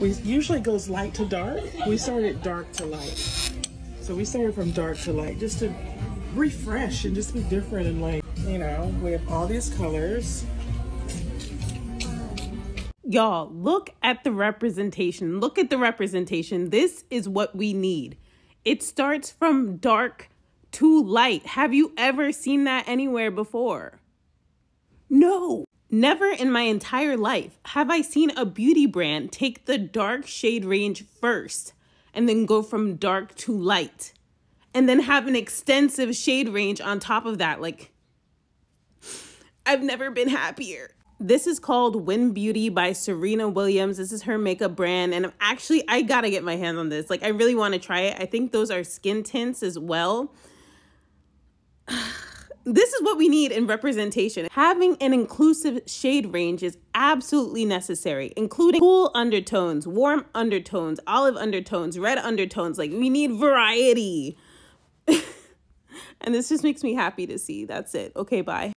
We usually goes light to dark. We started dark to light. So we started from dark to light just to refresh and just be different and like, you know, we have all these colors. Y'all, look at the representation. Look at the representation. This is what we need. It starts from dark to light. Have you ever seen that anywhere before? No. Never in my entire life have I seen a beauty brand take the dark shade range first and then go from dark to light and then have an extensive shade range on top of that. Like, I've never been happier. This is called WYN Beauty by Serena Williams. This is her makeup brand. And I'm actually, I gotta get my hands on this. Like, I really wanna try it. I think those are skin tints as well. This is what we need in representation. Having an inclusive shade range is absolutely necessary, including cool undertones, warm undertones, olive undertones, red undertones. Like, we need variety. and this just makes me happy to see. That's it. Okay, bye.